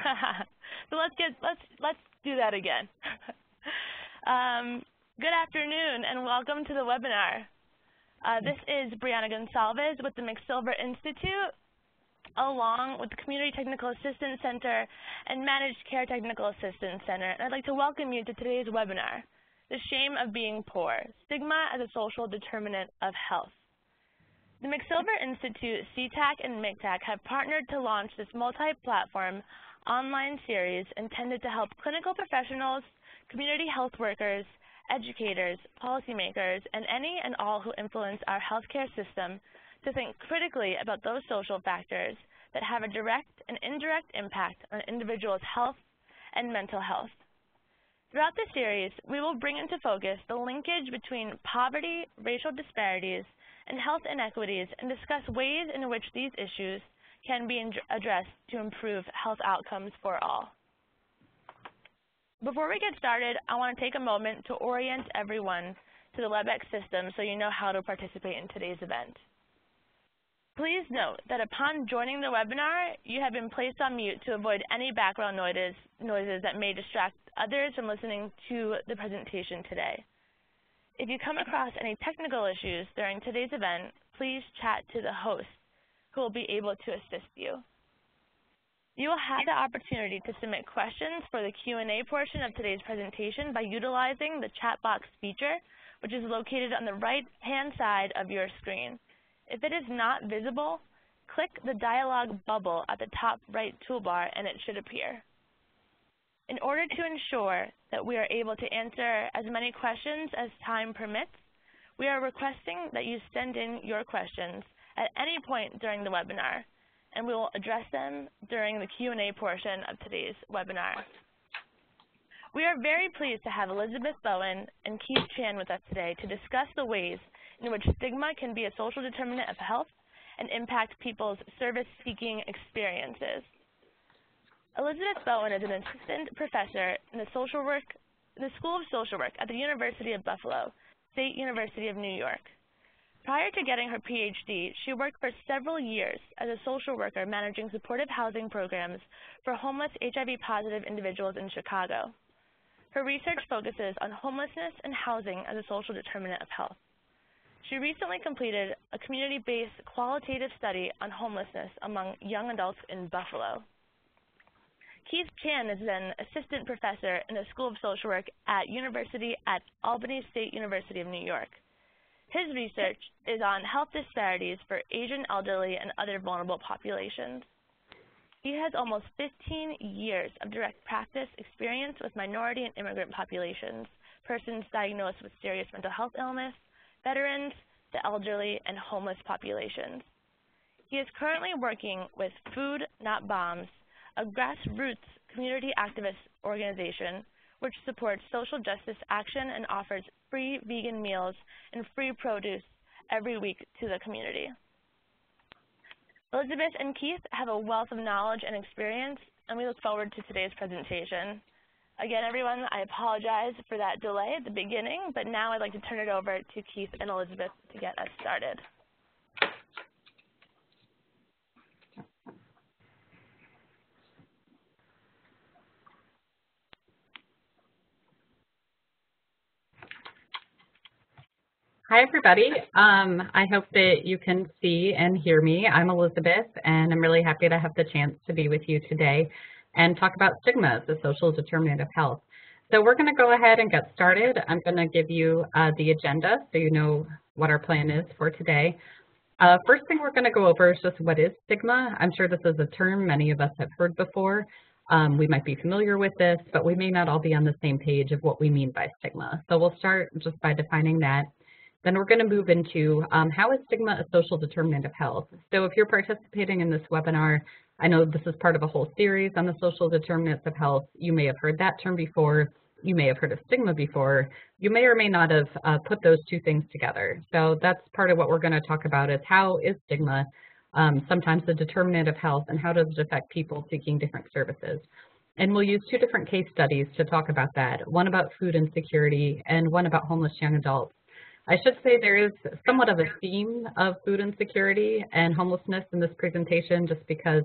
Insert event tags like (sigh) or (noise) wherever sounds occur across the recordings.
(laughs) so let's get let's let's do that again. (laughs) um, good afternoon and welcome to the webinar. Uh, this is Brianna Gonsalves with the McSilver Institute, along with the Community Technical Assistance Center and Managed Care Technical Assistance Center. And I'd like to welcome you to today's webinar, The Shame of Being Poor, Stigma as a Social Determinant of Health. The McSilver Institute, CTAC, and MCTAC have partnered to launch this multi-platform online series intended to help clinical professionals, community health workers, educators, policymakers, and any and all who influence our healthcare system to think critically about those social factors that have a direct and indirect impact on individuals' health and mental health. Throughout this series, we will bring into focus the linkage between poverty, racial disparities, and health inequities and discuss ways in which these issues can be addressed to improve health outcomes for all. Before we get started, I want to take a moment to orient everyone to the WebEx system so you know how to participate in today's event. Please note that upon joining the webinar, you have been placed on mute to avoid any background noises, noises that may distract others from listening to the presentation today. If you come across any technical issues during today's event, please chat to the host, who will be able to assist you. You will have the opportunity to submit questions for the Q&A portion of today's presentation by utilizing the chat box feature, which is located on the right-hand side of your screen. If it is not visible, click the dialog bubble at the top right toolbar and it should appear. In order to ensure that we are able to answer as many questions as time permits, we are requesting that you send in your questions at any point during the webinar, and we will address them during the Q&A portion of today's webinar. We are very pleased to have Elizabeth Bowen and Keith Chan with us today to discuss the ways in which stigma can be a social determinant of health and impact people's service-seeking experiences. Elizabeth Bowen is an assistant professor in the social work in the School of Social Work at the University of Buffalo, State University of New York. Prior to getting her PhD, she worked for several years as a social worker managing supportive housing programs for homeless HIV-positive individuals in Chicago. Her research focuses on homelessness and housing as a social determinant of health. She recently completed a community-based qualitative study on homelessness among young adults in Buffalo. Keith Chan is an assistant professor in the School of Social Work at University at Albany State University of New York. His research is on health disparities for Asian elderly and other vulnerable populations. He has almost 15 years of direct practice experience with minority and immigrant populations, persons diagnosed with serious mental health illness, veterans, the elderly, and homeless populations. He is currently working with Food Not Bombs, a grassroots community activist organization which supports social justice action and offers free vegan meals and free produce every week to the community. Elizabeth and Keith have a wealth of knowledge and experience, and we look forward to today's presentation. Again, everyone, I apologize for that delay at the beginning, but now I'd like to turn it over to Keith and Elizabeth to get us started. Hi, everybody. Um, I hope that you can see and hear me. I'm Elizabeth, and I'm really happy to have the chance to be with you today and talk about stigma, the social determinant of health. So we're going to go ahead and get started. I'm going to give you uh, the agenda so you know what our plan is for today. Uh, first thing we're going to go over is just what is stigma. I'm sure this is a term many of us have heard before. Um, we might be familiar with this, but we may not all be on the same page of what we mean by stigma. So we'll start just by defining that. Then we're going to move into um, how is stigma a social determinant of health? So if you're participating in this webinar, I know this is part of a whole series on the social determinants of health. You may have heard that term before. You may have heard of stigma before. You may or may not have uh, put those two things together. So that's part of what we're going to talk about is how is stigma um, sometimes the determinant of health and how does it affect people seeking different services. And we'll use two different case studies to talk about that, one about food insecurity and one about homeless young adults. I should say there is somewhat of a theme of food insecurity and homelessness in this presentation just because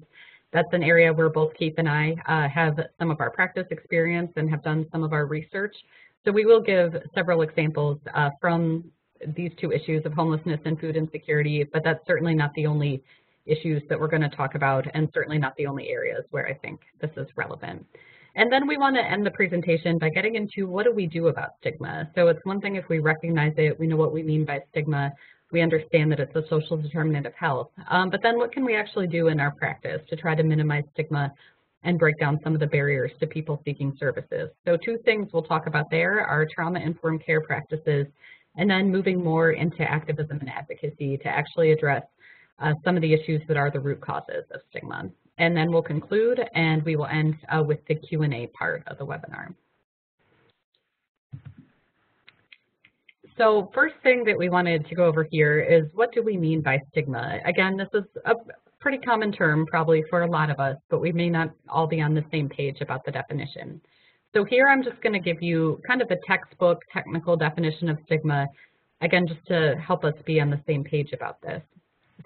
That's an area where both Keith and I uh, have some of our practice experience and have done some of our research. So we will give several examples uh, from these two issues of homelessness and food insecurity, but that's certainly not the only issues that we're going to talk about and certainly not the only areas where I think this is relevant. And then we want to end the presentation by getting into what do we do about stigma. So it's one thing if we recognize it, we know what we mean by stigma, we understand that it's a social determinant of health. Um, but then what can we actually do in our practice to try to minimize stigma and break down some of the barriers to people seeking services? So two things we'll talk about there are trauma-informed care practices and then moving more into activism and advocacy to actually address uh, some of the issues that are the root causes of stigma. And then we'll conclude and we will end uh, with the Q&A part of the webinar. So first thing that we wanted to go over here is what do we mean by stigma? Again, this is a pretty common term probably for a lot of us, but we may not all be on the same page about the definition. So here I'm just going to give you kind of a textbook technical definition of stigma, again, just to help us be on the same page about this.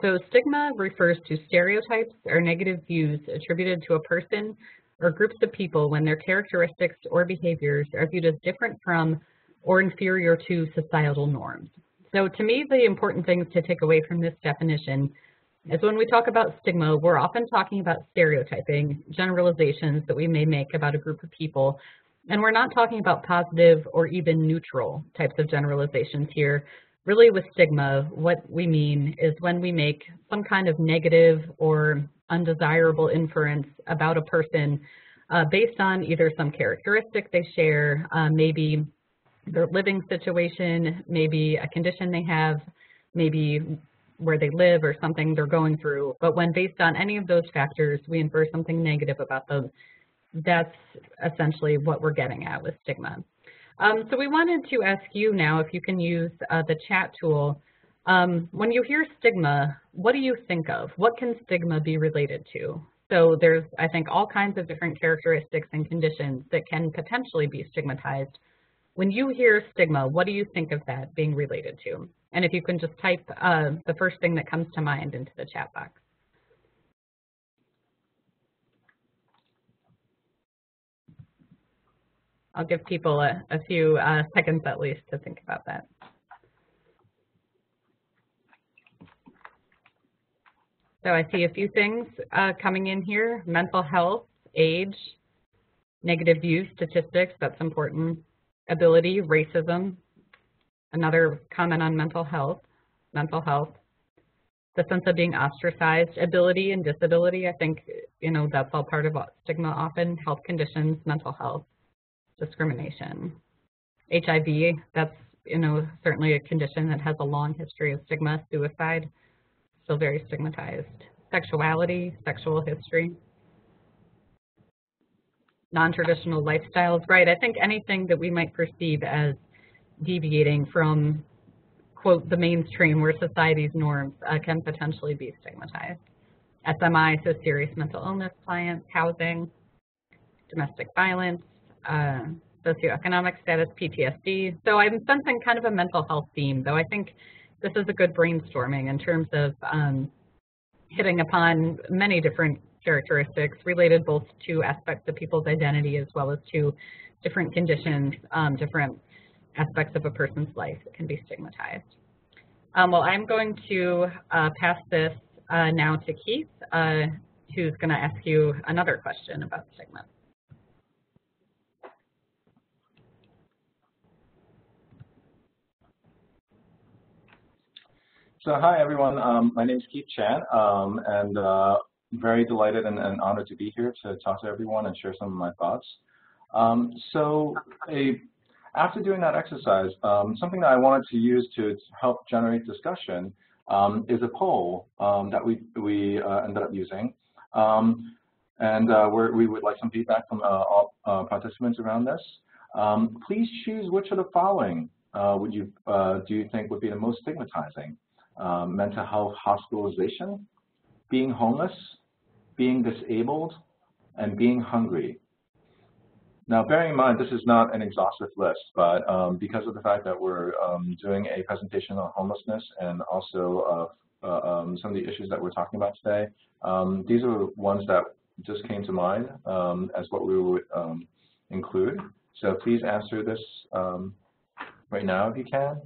So stigma refers to stereotypes or negative views attributed to a person or groups of people when their characteristics or behaviors are viewed as different from or inferior to societal norms. So to me, the important things to take away from this definition is when we talk about stigma, we're often talking about stereotyping, generalizations that we may make about a group of people, and we're not talking about positive or even neutral types of generalizations here. Really with stigma, what we mean is when we make some kind of negative or undesirable inference about a person uh, based on either some characteristic they share, uh, maybe their living situation, maybe a condition they have, maybe where they live or something they're going through. But when based on any of those factors, we infer something negative about them, that's essentially what we're getting at with stigma. Um, so we wanted to ask you now if you can use uh, the chat tool. Um, when you hear stigma, what do you think of? What can stigma be related to? So there's, I think, all kinds of different characteristics and conditions that can potentially be stigmatized when you hear stigma, what do you think of that being related to? And if you can just type uh, the first thing that comes to mind into the chat box. I'll give people a, a few uh, seconds at least to think about that. So I see a few things uh, coming in here, mental health, age, negative views, statistics, that's important, ability, racism, another comment on mental health, mental health, the sense of being ostracized, ability and disability, I think, you know, that's all part of stigma often, health conditions, mental health, discrimination. HIV, that's, you know, certainly a condition that has a long history of stigma, suicide, still very stigmatized. Sexuality, sexual history non-traditional lifestyles, right? I think anything that we might perceive as deviating from, quote, the mainstream where society's norms uh, can potentially be stigmatized. SMI, so serious mental illness clients, housing, domestic violence, uh, socioeconomic status, PTSD. So I'm sensing kind of a mental health theme, though I think this is a good brainstorming in terms of um, hitting upon many different characteristics related both to aspects of people's identity as well as to different conditions, um, different aspects of a person's life that can be stigmatized. Um, well, I'm going to uh, pass this uh, now to Keith, uh, who's going to ask you another question about stigma. So hi everyone, um, my name is Keith Chan, um, and uh, very delighted and, and, honored to be here to talk to everyone and share some of my thoughts. Um, so a, after doing that exercise, um, something that I wanted to use to help generate discussion um, is a poll um, that we, we uh, ended up using. And uh, we would like some feedback from uh, all uh, participants around this. Please choose which of the following uh, would you do you think would be the most stigmatizing? Mental health hospitalization, being homeless, being disabled, and being hungry. Now, bearing in mind, this is not an exhaustive list, but um, because of the fact that we're um, doing a presentation on homelessness and also uh, uh, um, some of the issues that we're talking about today, um, these are ones that just came to mind um, as what we would um, include. So please answer this um, right now if you can.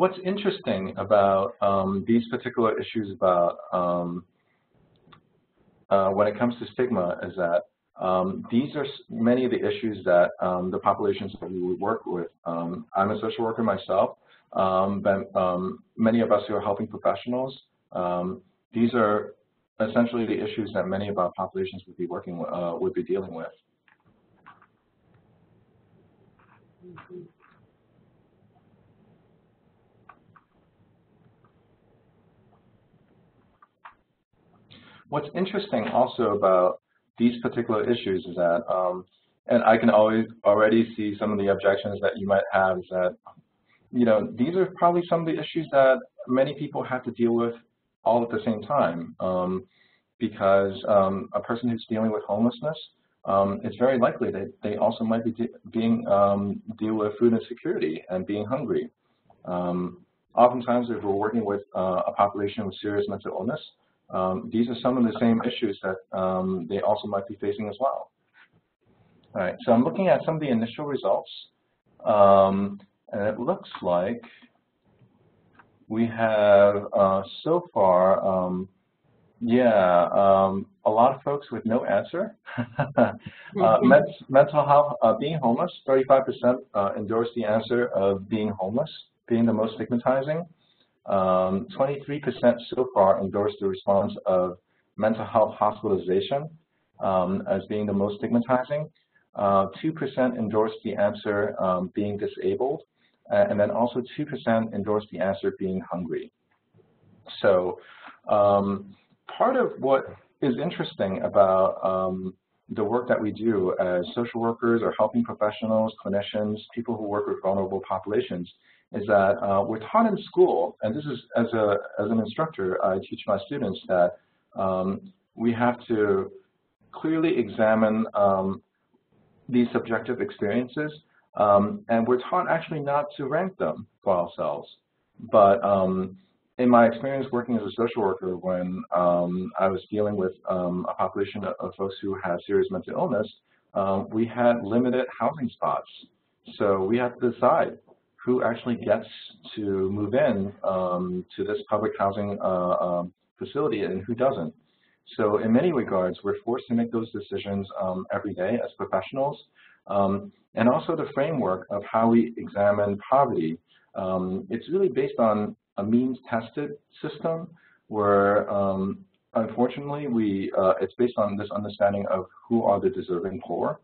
What's interesting about um, these particular issues about um, uh, when it comes to stigma is that um, these are many of the issues that um, the populations that we work with. Um, I'm a social worker myself, um, but many of us who are helping professionals, these are essentially the issues that many of our populations would be working, uh, would be dealing with. Mm -hmm. What's interesting also about these particular issues is that, um, and I can always already see some of the objections that you might have is that, you know, these are probably some of the issues that many people have to deal with all at the same time. Um, because um, a person who's dealing with homelessness, um, it's very likely that they also might be de being um, deal with food insecurity and being hungry. Um, oftentimes, if we're working with uh, a population with serious mental illness, um, these are some of the same issues that um, they also might be facing as well. All right, so I'm looking at some of the initial results, um, and it looks like we have uh, so far, um, yeah, um, a lot of folks with no answer. (laughs) uh, mm-hmm. mental health, uh, being homeless, 35% uh, endorse the answer of being homeless, being the most stigmatizing. 23% um, so far endorsed the response of mental health hospitalization um, as being the most stigmatizing. 2% uh, endorsed the answer um, being disabled, uh, and then also 2% endorsed the answer being hungry. So um, part of what is interesting about um, the work that we do as social workers or helping professionals, clinicians, people who work with vulnerable populations is that uh, we're taught in school, and this is as a as an instructor, I teach my students that um, we have to clearly examine um, these subjective experiences, um, and we're taught actually not to rank them for ourselves. But um, in my experience working as a social worker, when um, I was dealing with um, a population of, folks who had serious mental illness, we had limited housing spots. So we had to decide who actually gets to move in um, to this public housing uh, um, facility and who doesn't. So in many regards, we're forced to make those decisions um, every day as professionals. Um, and also the framework of how we examine poverty. Um, it's really based on a means-tested system where um, unfortunately we uh, it's based on this understanding of who are the deserving poor.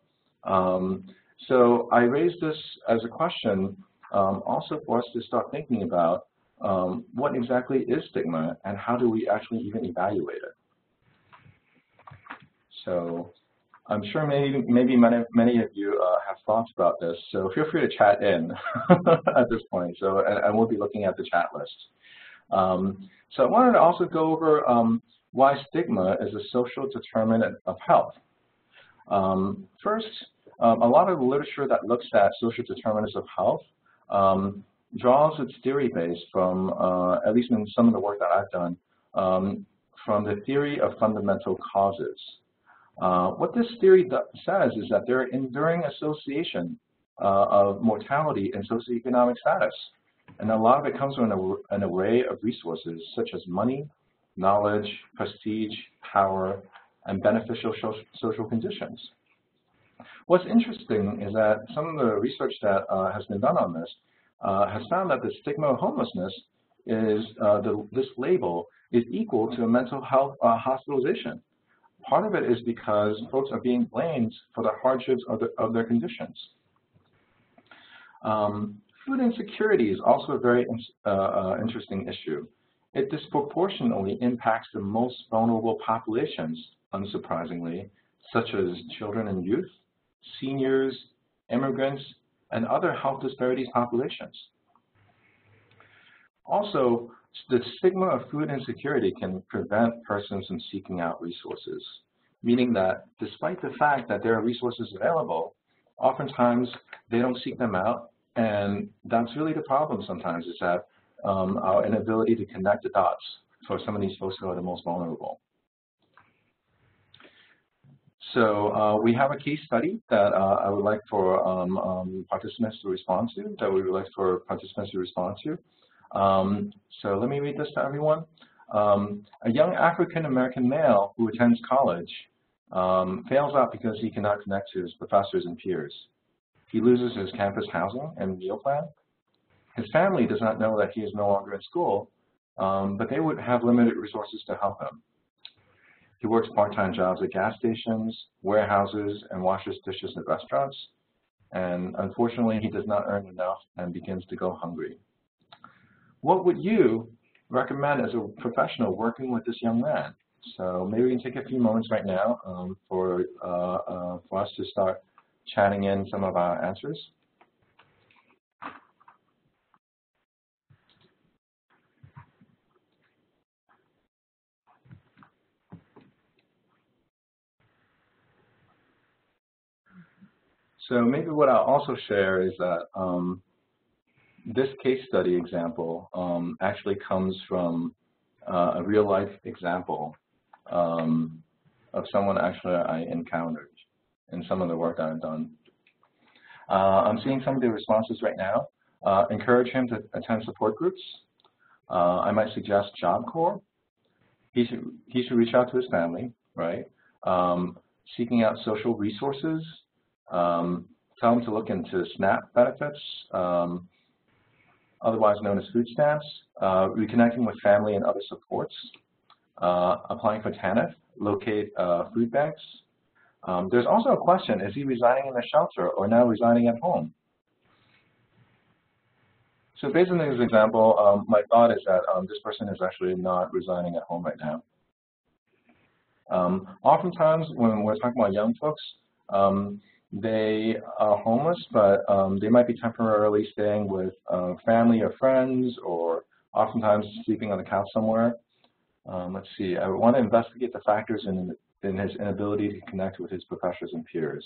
so I raise this as a question um, also for us to start thinking about um, what exactly is stigma and how do we actually even evaluate it. So I'm sure maybe, maybe many, many of you uh, have thoughts about this, so feel free to chat in (laughs) at this point. So, and, we'll be looking at the chat list. Um, so I wanted to also go over um, why stigma is a social determinant of health. Um, first, um, a lot of the literature that looks at social determinants of health um, draws its theory base from, uh, at least in some of the work that I've done, um, from the theory of fundamental causes. Uh, what this theory says is that there are enduring association uh, of mortality and socioeconomic status. And a lot of it comes from an, an array of resources such as money, knowledge, prestige, power, and beneficial social conditions. What's interesting is that some of the research that uh, has been done on this uh, has found that the stigma of homelessness is, uh, the, this label is equal to a mental health uh, hospitalization. Part of it is because folks are being blamed for the hardships of, the, of their conditions. Um, food insecurity is also a very uh, uh, interesting issue. It disproportionately impacts the most vulnerable populations, unsurprisingly, such as children and youth, seniors, immigrants, and other health disparities populations. Also, the stigma of food insecurity can prevent persons from seeking out resources, meaning that despite the fact that there are resources available, oftentimes they don't seek them out, and that's really the problem sometimes is that um, our inability to connect the dots for some of these folks who are the most vulnerable. So uh, we have a case study that uh, I would like for um, um, participants to respond to, that we would like for participants to respond to. Um, so let me read this to everyone. Um, a young African-American male who attends college um, fails out because he cannot connect to his professors and peers. He loses his campus housing and meal plan. His family does not know that he is no longer in school, um, but they would have limited resources to help him. He works part-time jobs at gas stations, warehouses, and washes dishes at restaurants. And unfortunately, he does not earn enough and begins to go hungry. What would you recommend as a professional working with this young man? So maybe we can take a few moments right now um, for, uh, uh, for us to start chatting in some of our answers. So maybe what I'll also share is that um, this case study example um, actually comes from uh, a real life example um, of someone actually I encountered in some of the work I've done. Uh, I'm seeing some of the responses right now. Uh, encourage him to attend support groups. Uh, I might suggest Job Corps. He should, he should reach out to his family, right? Um, seeking out social resources um, tell them to look into SNAP benefits, um, otherwise known as food stamps, uh, reconnecting with family and other supports, uh, applying for TANF, locate uh, food banks. Um, there's also a question, is he residing in a shelter or now residing at home? So based on this example, um, my thought is that um, this person is actually not residing at home right now. Um, oftentimes, when we're talking about young folks, um, they are homeless, but um, they might be temporarily staying with uh, family or friends, or oftentimes sleeping on the couch somewhere. Um, let's see, I want to investigate the factors in, in his inability to connect with his professors and peers.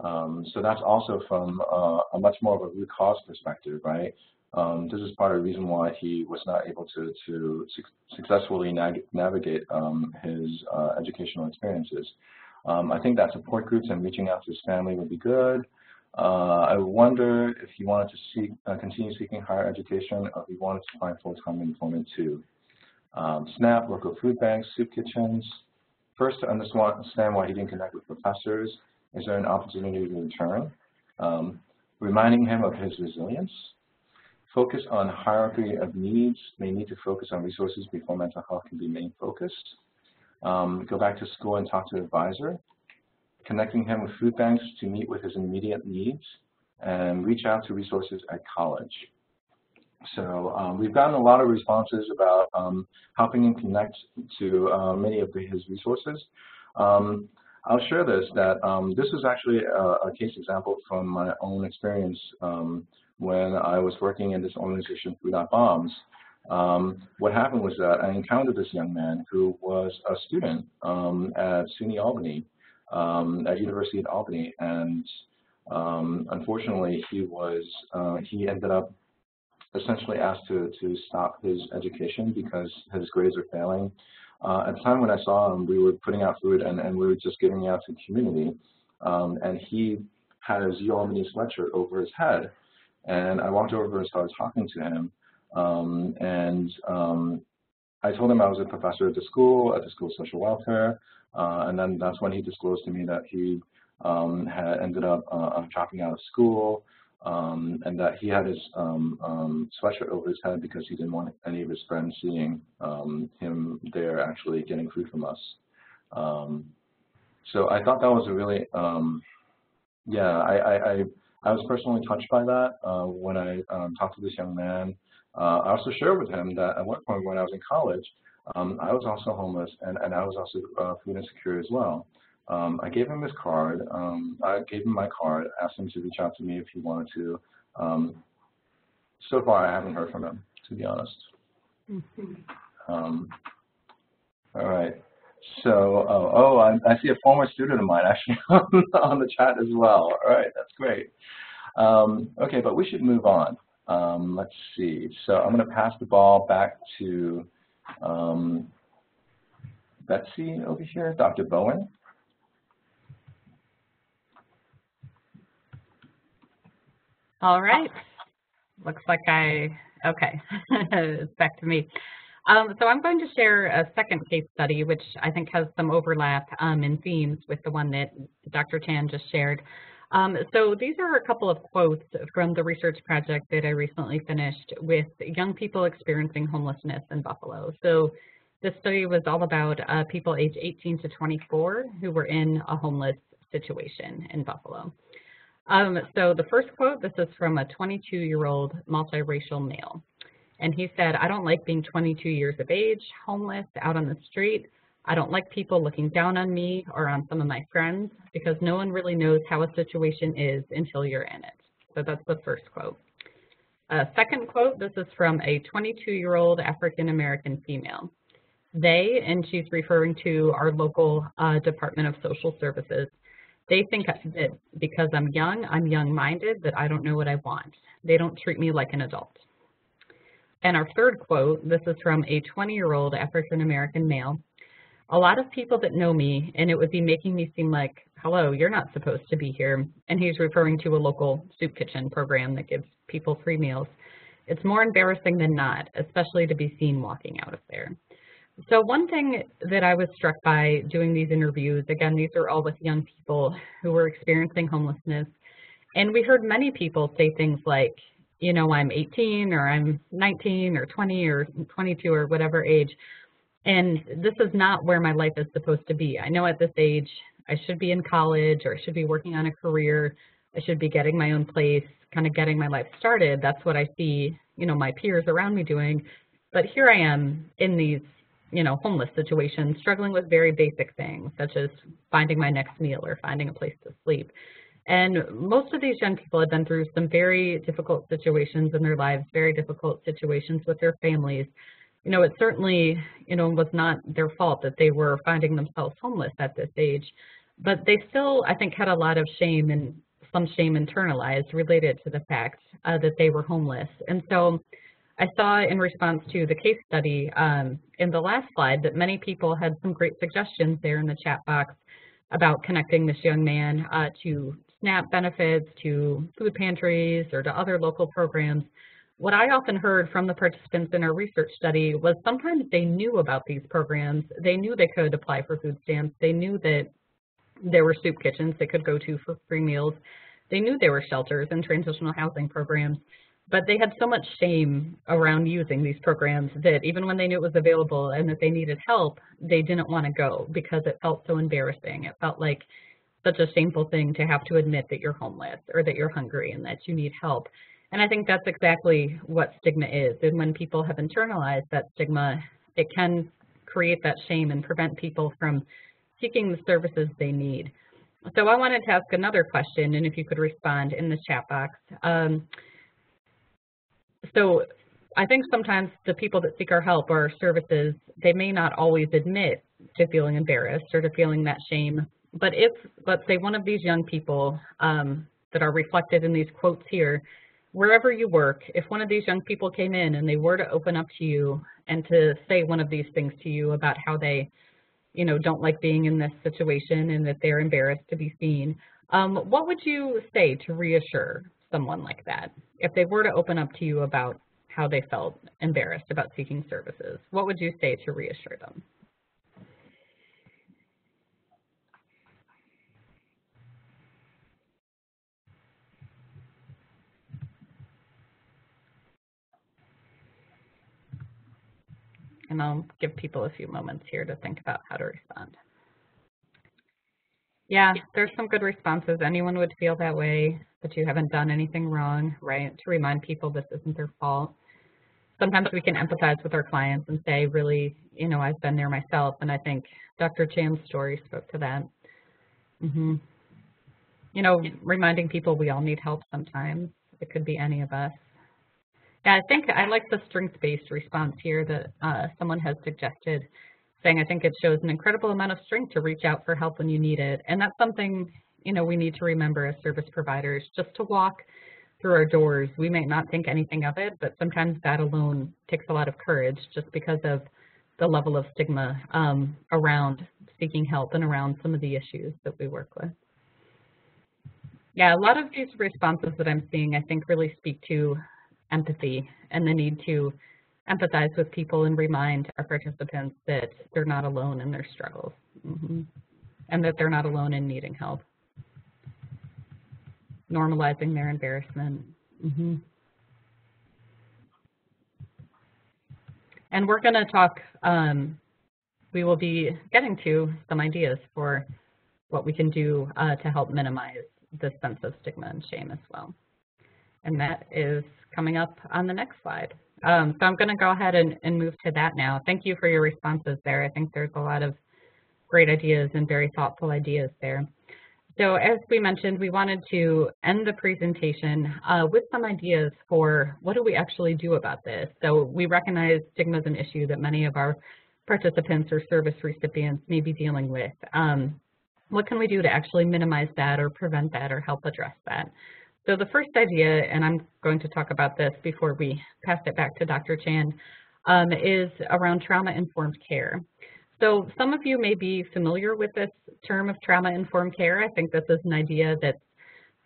Um, so that's also from uh, a much more of a root cause perspective, right? Um, this is part of the reason why he was not able to, to su successfully navigate um, his uh, educational experiences. Um, I think that support groups and reaching out to his family would be good. Uh, I wonder if he wanted to seek, uh, continue seeking higher education or if he wanted to find full-time employment too. Um, SNAP, local food banks, soup kitchens. First, to understand why he didn't connect with professors. Is there an opportunity to return? Um, reminding him of his resilience. Focus on hierarchy of needs. They need to focus on resources before mental health can be main focus um, go back to school and talk to an advisor, connecting him with food banks to meet with his immediate needs, and reach out to resources at college. So um, we've gotten a lot of responses about um, helping him connect to uh, many of his resources. Um, I'll share this, that um, this is actually a, a, case example from my own experience um, when I was working in this organization, Food Not Bombs. Um, what happened was that I encountered this young man who was a student um, at SUNY Albany, um, at University of Albany, and um, unfortunately he was uh, he ended up essentially asked to to stop his education because his grades were failing. Uh, at the time when I saw him, we were putting out food and, and we were just giving out to the community, um, and he had his Albany sweatshirt over his head, and I walked over and started talking to him. Um, and um, I told him I was a professor at the school, at the school of social welfare, uh, and then that's when he disclosed to me that he um, had ended up uh, dropping out of school, um, and that he had his um, um, sweatshirt over his head because he didn't want any of his friends seeing him there actually getting food from us. so I thought that was a really, yeah, I, I, I, I, was personally touched by that uh, when I talked to this young man. Uh, I also shared with him that at one point when I was in college, um, I was also homeless and, and I was also uh, food insecure as well. Um, I gave him his card. Um, I gave him my card, asked him to reach out to me if he wanted to. Um, so far, I haven't heard from him, to be honest. Mm -hmm. all right. So, oh, oh I, I, see a former student of mine actually (laughs) on, on the chat as well. All right, that's great. Um, okay, but we should move on. Um, let's see. So I'm going to pass the ball back to um, Betsy over here, Dr. Bowen. All right. Looks like I, okay, (laughs) it's back to me. Um, so I'm going to share a second case study, which I think has some overlap um, in themes with the one that Dr. Chan just shared. Um, so these are a couple of quotes from the research project that I recently finished with young people experiencing homelessness in Buffalo. So this study was all about uh, people age 18 to 24 who were in a homeless situation in Buffalo. Um, so the first quote, this is from a 22-year-old multiracial male. And he said, I don't like being 22 years of age, homeless, out on the street. I don't like people looking down on me or on some of my friends because no one really knows how a situation is until you're in it. So that's the first quote. Uh, second quote, this is from a 22-year-old African-American female. They, and she's referring to our local uh, Department of Social Services, they think that because I'm young, I'm young-minded, that I don't know what I want. They don't treat me like an adult. And our third quote, this is from a 20-year-old African-American male. A lot of people that know me, and it would be making me seem like, hello, you're not supposed to be here. And he's referring to a local soup kitchen program that gives people free meals. It's more embarrassing than not, especially to be seen walking out of there. So one thing that I was struck by doing these interviews, again, these are all with young people who were experiencing homelessness, and we heard many people say things like, you know, I'm 18 or I'm 19 or 20 or 22 or whatever age. And this is not where my life is supposed to be. I know at this age I should be in college or I should be working on a career. I should be getting my own place, kind of getting my life started. That's what I see, you know, my peers around me doing. But here I am in these, you know, homeless situations, struggling with very basic things such as finding my next meal or finding a place to sleep. And most of these young people have been through some very difficult situations in their lives, very difficult situations with their families. You know, it certainly, you know, was not their fault that they were finding themselves homeless at this age, but they still, I think, had a lot of shame and some shame internalized related to the fact uh, that they were homeless. And so I saw in response to the case study um, in the last slide that many people had some great suggestions there in the chat box about connecting this young man uh, to SNAP benefits to food pantries or to other local programs, what I often heard from the participants in our research study was sometimes they knew about these programs. They knew they could apply for food stamps. They knew that there were soup kitchens they could go to for free meals. They knew there were shelters and transitional housing programs, but they had so much shame around using these programs that even when they knew it was available and that they needed help, they didn't want to go because it felt so embarrassing. It felt like such a shameful thing to have to admit that you're homeless or that you're hungry and that you need help. And I think that's exactly what stigma is. And when people have internalized that stigma, it can create that shame and prevent people from seeking the services they need. So I wanted to ask another question, and if you could respond in the chat box. Um, so I think sometimes the people that seek our help or our services, they may not always admit to feeling embarrassed or to feeling that shame but if, let's say, one of these young people um, that are reflected in these quotes here, wherever you work, if one of these young people came in and they were to open up to you and to say one of these things to you about how they, you know, don't like being in this situation and that they're embarrassed to be seen, um, what would you say to reassure someone like that? If they were to open up to you about how they felt embarrassed about seeking services, what would you say to reassure them? And I'll give people a few moments here to think about how to respond. Yeah, there's some good responses. Anyone would feel that way, that you haven't done anything wrong, right? To remind people this isn't their fault. Sometimes we can empathize with our clients and say, really, you know, I've been there myself, and I think Dr. Chan's story spoke to that. Mm -hmm. You know, reminding people we all need help sometimes. It could be any of us. Yeah, I think I like the strength-based response here that uh, someone has suggested. saying, I think it shows an incredible amount of strength to reach out for help when you need it. And that's something, you know, we need to remember as service providers, just to walk through our doors. We may not think anything of it, but sometimes that alone takes a lot of courage just because of the level of stigma um, around seeking help and around some of the issues that we work with. Yeah, a lot of these responses that I'm seeing, I think, really speak to empathy and the need to empathize with people and remind our participants that they're not alone in their struggles mm -hmm. and that they're not alone in needing help. Normalizing their embarrassment. Mm -hmm. And we're going to talk, um, we will be getting to some ideas for what we can do uh, to help minimize this sense of stigma and shame as well. And that is coming up on the next slide. Um, so I'm going to go ahead and, and move to that now. Thank you for your responses there. I think there's a lot of great ideas and very thoughtful ideas there. So as we mentioned, we wanted to end the presentation uh, with some ideas for what do we actually do about this. So we recognize stigma is an issue that many of our participants or service recipients may be dealing with. Um, what can we do to actually minimize that or prevent that or help address that? So the first idea, and I'm going to talk about this before we pass it back to Dr. Chan, um, is around trauma-informed care. So some of you may be familiar with this term of trauma-informed care. I think this is an idea that's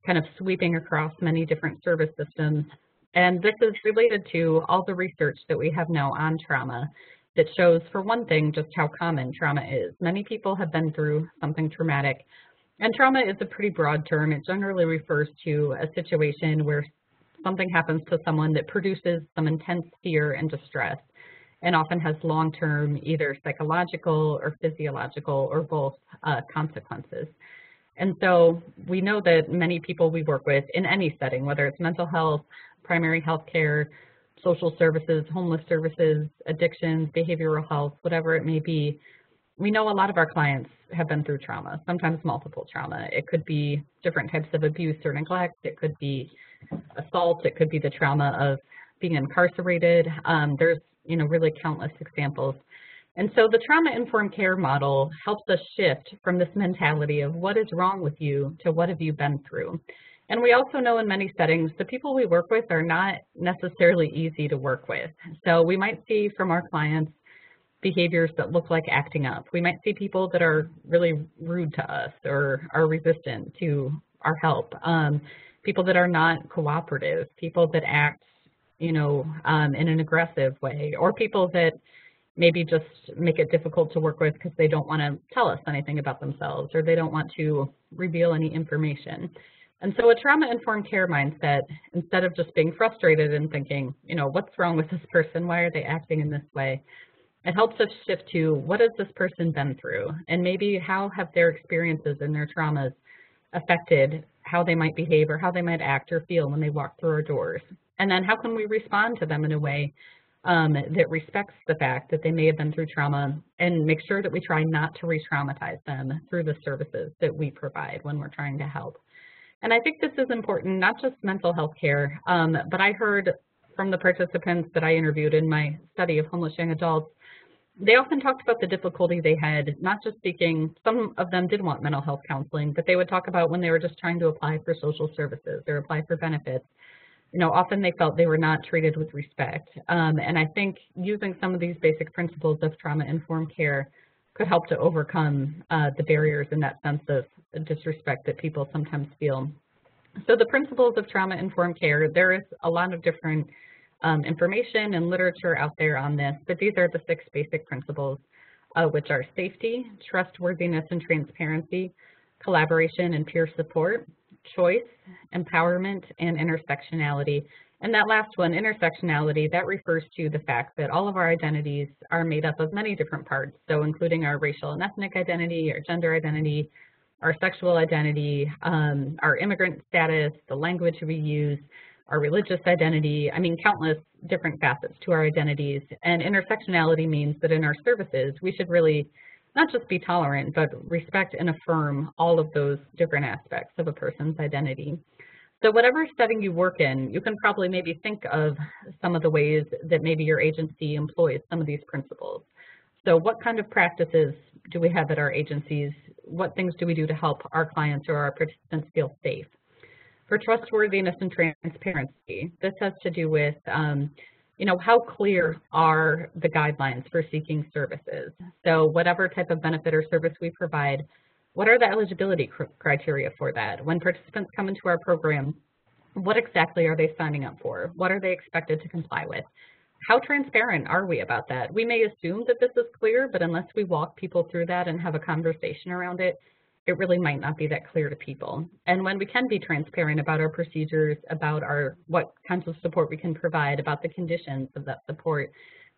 kind of sweeping across many different service systems. And this is related to all the research that we have now on trauma that shows, for one thing, just how common trauma is. Many people have been through something traumatic and trauma is a pretty broad term. It generally refers to a situation where something happens to someone that produces some intense fear and distress and often has long-term either psychological or physiological or both uh, consequences. And so we know that many people we work with in any setting, whether it's mental health, primary health care, social services, homeless services, addictions, behavioral health, whatever it may be, we know a lot of our clients have been through trauma, sometimes multiple trauma. It could be different types of abuse or neglect. It could be assault. It could be the trauma of being incarcerated. Um, there's, you know, really countless examples. And so the trauma-informed care model helps us shift from this mentality of what is wrong with you to what have you been through. And we also know in many settings, the people we work with are not necessarily easy to work with. So we might see from our clients behaviors that look like acting up. We might see people that are really rude to us or are resistant to our help, um, people that are not cooperative, people that act, you know, um, in an aggressive way, or people that maybe just make it difficult to work with because they don't want to tell us anything about themselves or they don't want to reveal any information. And so a trauma-informed care mindset, instead of just being frustrated and thinking, you know, what's wrong with this person? Why are they acting in this way? It helps us shift to what has this person been through and maybe how have their experiences and their traumas affected how they might behave or how they might act or feel when they walk through our doors. And then how can we respond to them in a way um, that respects the fact that they may have been through trauma and make sure that we try not to re-traumatize them through the services that we provide when we're trying to help. And I think this is important, not just mental health care, um, but I heard from the participants that I interviewed in my study of homeless young adults they often talked about the difficulty they had, not just speaking, some of them did want mental health counseling, but they would talk about when they were just trying to apply for social services or apply for benefits. You know, often they felt they were not treated with respect. Um, and I think using some of these basic principles of trauma-informed care could help to overcome uh, the barriers in that sense of disrespect that people sometimes feel. So the principles of trauma-informed care, there is a lot of different um, information and literature out there on this, but these are the six basic principles, uh, which are safety, trustworthiness and transparency, collaboration and peer support, choice, empowerment, and intersectionality. And that last one, intersectionality, that refers to the fact that all of our identities are made up of many different parts, so including our racial and ethnic identity, our gender identity, our sexual identity, um, our immigrant status, the language we use, our religious identity, I mean, countless different facets to our identities. And intersectionality means that in our services, we should really not just be tolerant, but respect and affirm all of those different aspects of a person's identity. So whatever setting you work in, you can probably maybe think of some of the ways that maybe your agency employs some of these principles. So what kind of practices do we have at our agencies? What things do we do to help our clients or our participants feel safe? For trustworthiness and transparency, this has to do with um, you know, how clear are the guidelines for seeking services? So whatever type of benefit or service we provide, what are the eligibility cr criteria for that? When participants come into our program, what exactly are they signing up for? What are they expected to comply with? How transparent are we about that? We may assume that this is clear, but unless we walk people through that and have a conversation around it, it really might not be that clear to people. And when we can be transparent about our procedures, about our what kinds of support we can provide, about the conditions of that support,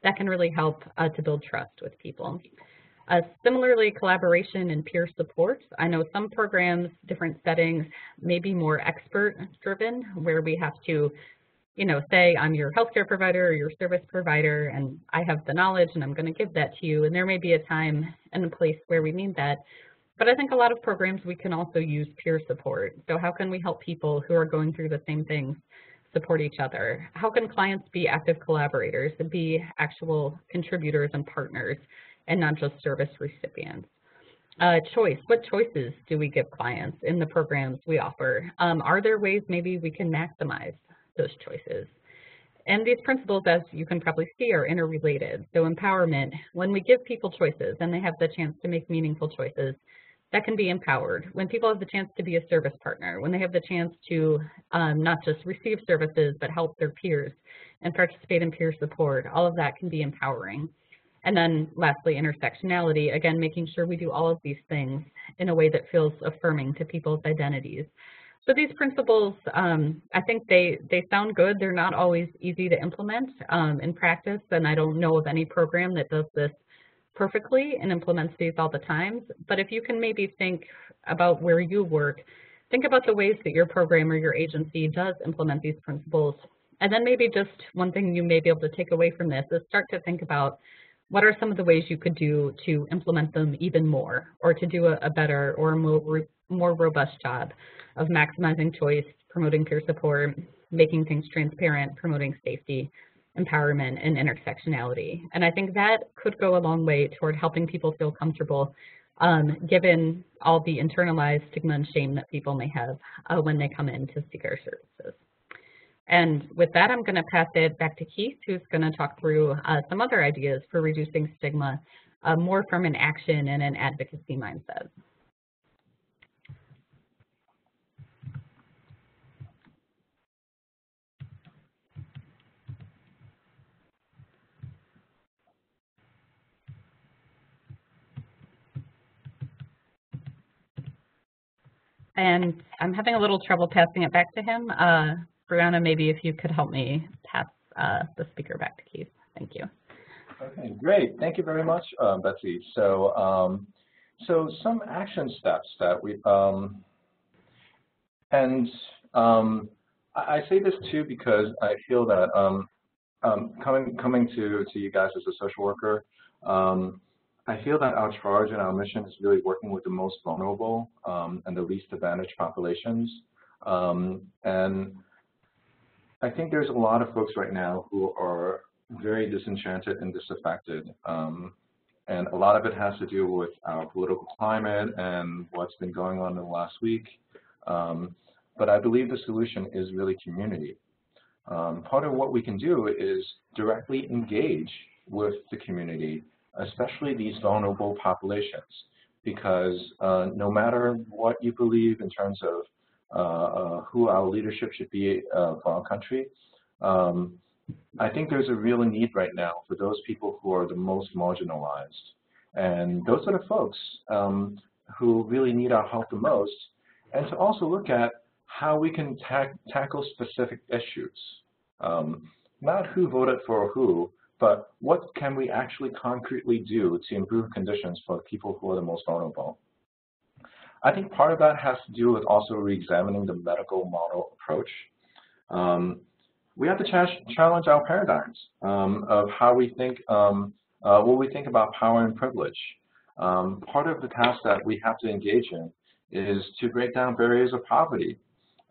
that can really help uh, to build trust with people. Uh, similarly, collaboration and peer support. I know some programs, different settings, may be more expert-driven, where we have to, you know, say I'm your healthcare provider or your service provider, and I have the knowledge, and I'm going to give that to you. And there may be a time and a place where we need that. But I think a lot of programs we can also use peer support. So how can we help people who are going through the same things support each other? How can clients be active collaborators and be actual contributors and partners and not just service recipients? Uh, choice, what choices do we give clients in the programs we offer? Um, are there ways maybe we can maximize those choices? And these principles, as you can probably see, are interrelated. So empowerment, when we give people choices and they have the chance to make meaningful choices, that can be empowered. When people have the chance to be a service partner, when they have the chance to um, not just receive services, but help their peers and participate in peer support, all of that can be empowering. And then lastly, intersectionality, again, making sure we do all of these things in a way that feels affirming to people's identities. So these principles, um, I think they, they sound good. They're not always easy to implement um, in practice, and I don't know of any program that does this perfectly and implements these all the time. But if you can maybe think about where you work, think about the ways that your program or your agency does implement these principles. And then maybe just one thing you may be able to take away from this is start to think about what are some of the ways you could do to implement them even more or to do a, a better or a more, more robust job of maximizing choice, promoting peer support, making things transparent, promoting safety, empowerment and intersectionality. And I think that could go a long way toward helping people feel comfortable um, given all the internalized stigma and shame that people may have uh, when they come in to seek our services. And with that, I'm going to pass it back to Keith, who's going to talk through uh, some other ideas for reducing stigma, uh, more from an action and an advocacy mindset. And I'm having a little trouble passing it back to him. Uh, Brianna, maybe if you could help me pass uh, the speaker back to Keith. Thank you. Okay, great. Thank you very much, uh, Betsy. So, um, so some action steps that we, um, and um, I, say this too because I feel that um, um, coming coming to to you guys as a social worker, um, I feel that our charge and our mission is really working with the most vulnerable um, and the least advantaged populations. Um, and I think there's a lot of folks right now who are very disenchanted and disaffected. Um, and a lot of it has to do with our political climate and what's been going on in the last week. Um, but I believe the solution is really community. Um, part of what we can do is directly engage with the community especially these vulnerable populations, because uh, no matter what you believe in terms of uh, uh, who our leadership should be uh, for our country, um, I think there's a real need right now for those people who are the most marginalized. And those are the folks um, who really need our help the most, and to also look at how we can ta tackle specific issues. Um, not who voted for who, but what can we actually concretely do to improve conditions for people who are the most vulnerable? I think part of that has to do with also re-examining the medical model approach. Um, we have to ch challenge our paradigms um, of how we think, um, uh, what we think about power and privilege. Um, part of the task that we have to engage in is to break down barriers of poverty.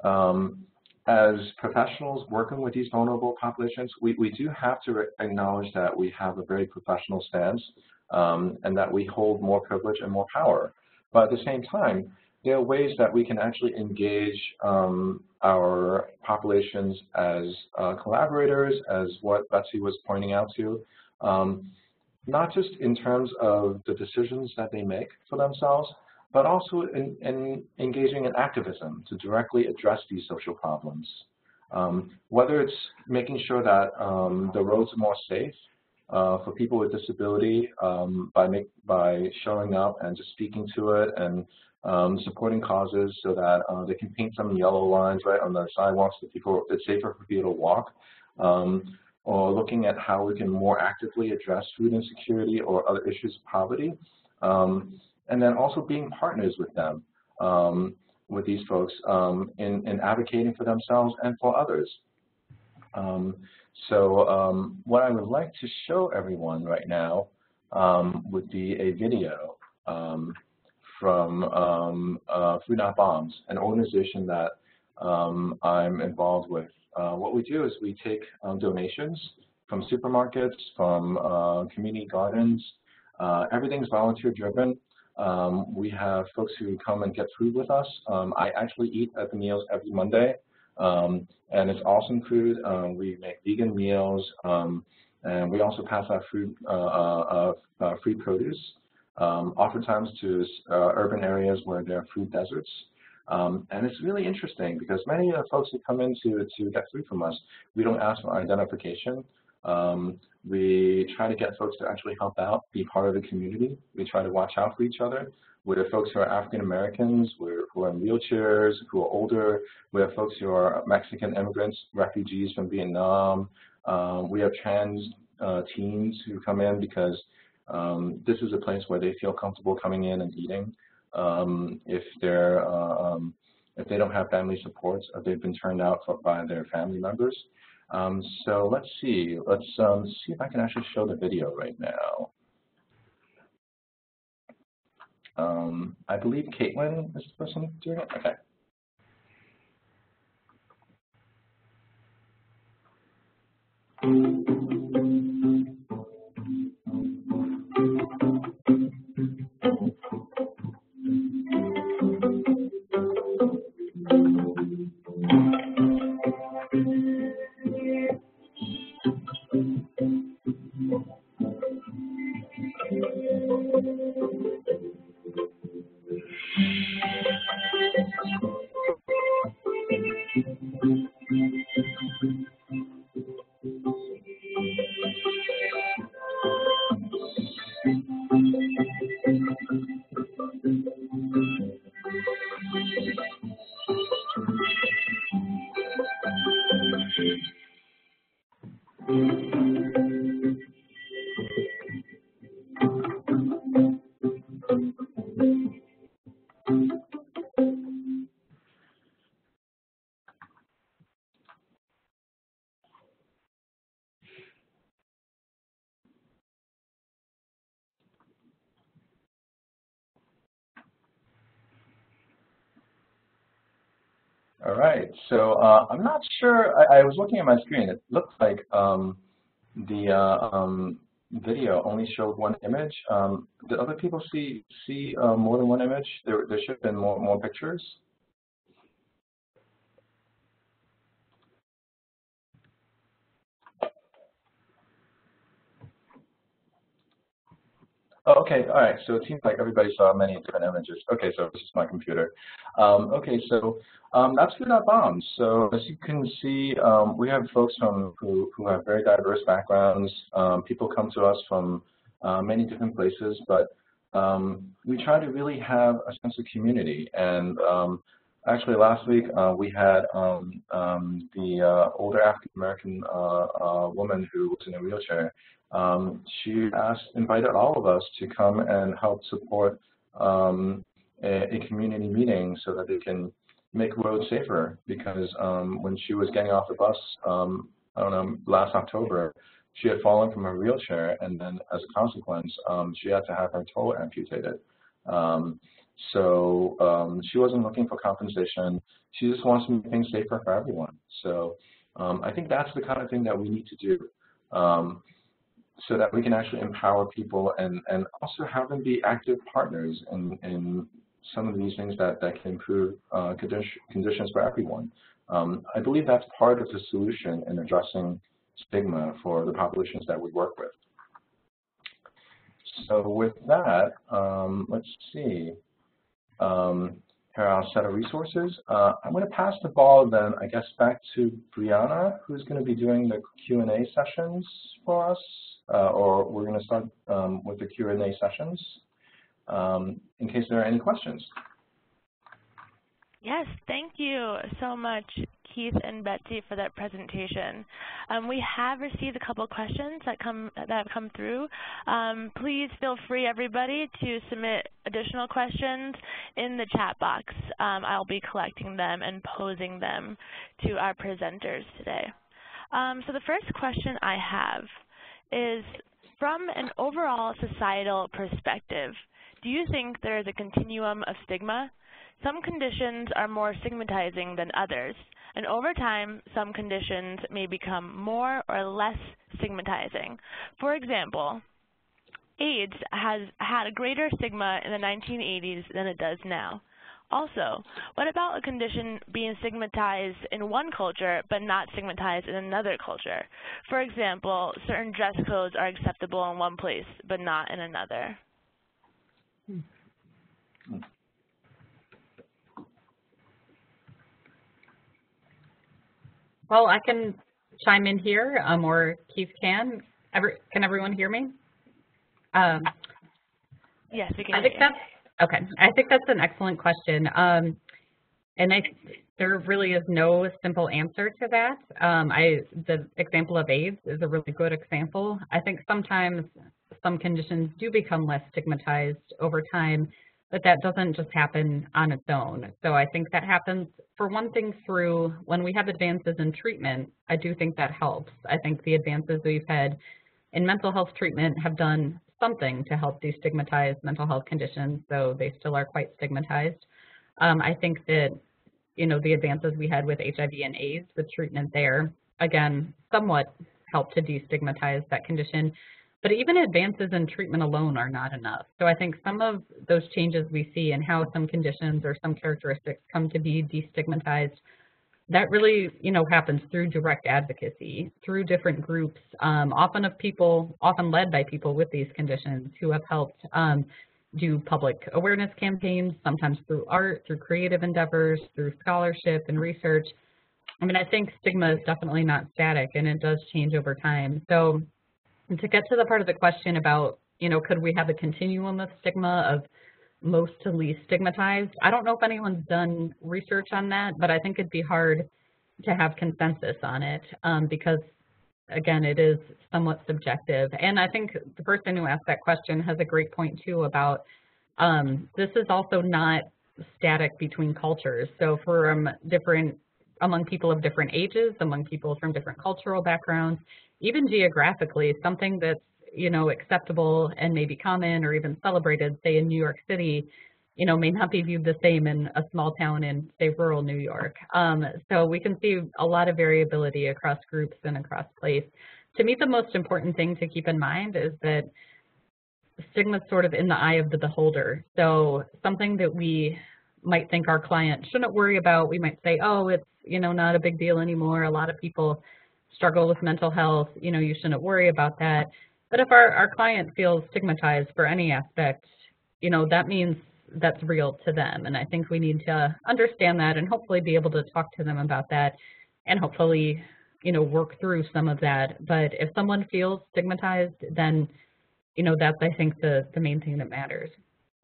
Um, as professionals working with these vulnerable populations, we, we do have to acknowledge that we have a very professional stance um, and that we hold more privilege and more power. But at the same time, there are ways that we can actually engage um, our populations as uh, collaborators, as what Betsy was pointing out to, um, not just in terms of the decisions that they make for themselves, but also in, in engaging in activism to directly address these social problems. Um, whether it's making sure that um, the roads are more safe uh, for people with disability um, by, make, by showing up and just speaking to it and um, supporting causes so that uh, they can paint some yellow lines right on the sidewalks that people it's safer for people to walk. Um, or looking at how we can more actively address food insecurity or other issues of poverty. Um, and then also being partners with them, um, with these folks um, in, in, advocating for themselves and for others. Um, so um, what I would like to show everyone right now um, would be a video from uh, Food Not Bombs, an organization that I'm involved with. Uh, what we do is we take um, donations from supermarkets, from uh, community gardens. Uh, everything's volunteer driven. Um, we have folks who come and get food with us. Um, I actually eat at the meals every Monday, um, and it's awesome food. Um, we make vegan meals, um, and we also pass out food, uh, uh, uh, free produce, um, oftentimes to uh, urban areas where there are food deserts. Um, and it's really interesting because many of the folks who come in to, to get food from us, we don't ask for identification. Um, we try to get folks to actually help out, be part of the community. We try to watch out for each other. We have folks who are African Americans, who are in wheelchairs, who are older. We have folks who are Mexican immigrants, refugees from Vietnam. Um, we have trans uh, teens who come in because um, this is a place where they feel comfortable coming in and eating um, if they're uh, um, if they don't have family supports or they've been turned out for, by their family members. Um, so let's see. Let's um, see if I can actually show the video right now. Um, I believe Caitlin is the person doing it. Okay. Not sure, I, I, was looking at my screen, it looks like um, the uh, um, video only showed one image. Um, did other people see see uh, more than one image? There, there should have been more, more pictures. Oh, okay, all right. So it seems like everybody saw many different images. Okay, so this is my computer. Um, okay, so um, that's Food Not Bombs. So as you can see, um, we have folks from who, who have very diverse backgrounds. Um, people come to us from uh, many different places, but um, we try to really have a sense of community. And um, actually last week uh, we had the uh, older African American uh, uh, woman who was in a wheelchair um, she asked, invited all of us to come and help support um, a, a, community meeting so that they can make roads safer. Because um, when she was getting off the bus, um, I don't know, last October, she had fallen from her wheelchair, and then as a consequence, um, she had to have her toe amputated. Um, so she wasn't looking for compensation. She just wants to make things safer for everyone. So I think that's the kind of thing that we need to do. Um, so that we can actually empower people and, and also have them be active partners in, in some of these things that, that can improve uh, condition, conditions for everyone. Um, I believe that's part of the solution in addressing stigma for the populations that we work with. So with that, um, let's see. Um, here our set of resources. Uh, I'm going to pass the ball then, I guess, back to Brianna, who's going to be doing the Q&A sessions for us, uh, or we're going to start um, with the Q&A sessions um, in case there are any questions. Yes, thank you so much, Keith and Betsy, for that presentation. Um, we have received a couple questions that come that have come through. Um, please feel free, everybody, to submit additional questions in the chat box. Um, I'll be collecting them and posing them to our presenters today. Um, so the first question I have is, from an overall societal perspective, do you think there is a continuum of stigma? Some conditions are more stigmatizing than others, and over time, some conditions may become more or less stigmatizing. For example, AIDS has had a greater stigma in the 1980s than it does now. Also, what about a condition being stigmatized in one culture but not stigmatized in another culture? For example, certain dress codes are acceptable in one place but not in another. Well, I can chime in here, um, or Keith can. Every, can everyone hear me? Um, yes, we can. I think that's okay. I think that's an excellent question, um, and I there really is no simple answer to that. Um, I the example of AIDS is a really good example. I think sometimes some conditions do become less stigmatized over time, but that doesn't just happen on its own. So I think that happens, for one thing, through when we have advances in treatment, I do think that helps. I think the advances we've had in mental health treatment have done something to help destigmatize mental health conditions, though they still are quite stigmatized. Um, I think that, you know, the advances we had with HIV and AIDS, with treatment there, again, somewhat helped to destigmatize that condition. But even advances in treatment alone are not enough. So I think some of those changes we see in how some conditions or some characteristics come to be destigmatized, that really, you know, happens through direct advocacy, through different groups, um, often of people, often led by people with these conditions who have helped um, do public awareness campaigns, sometimes through art, through creative endeavors, through scholarship and research. I mean, I think stigma is definitely not static and it does change over time. So to get to the part of the question about, you know, could we have a continuum of stigma of most to least stigmatized? I don't know if anyone's done research on that, but I think it'd be hard to have consensus on it um, because, again, it is somewhat subjective. And I think the person who asked that question has a great point, too, about um, this is also not static between cultures. So from different, among people of different ages, among people from different cultural backgrounds, even geographically, something that's you know acceptable and maybe common or even celebrated, say in New York City, you know, may not be viewed the same in a small town in, say, rural New York. Um, so we can see a lot of variability across groups and across place. To me, the most important thing to keep in mind is that stigma is sort of in the eye of the beholder. So something that we might think our client shouldn't worry about, we might say, oh, it's, you know, not a big deal anymore. A lot of people struggle with mental health, you know, you shouldn't worry about that. But if our, our client feels stigmatized for any aspect, you know, that means that's real to them. And I think we need to understand that and hopefully be able to talk to them about that and hopefully, you know, work through some of that. But if someone feels stigmatized, then, you know, that's, I think, the, the main thing that matters.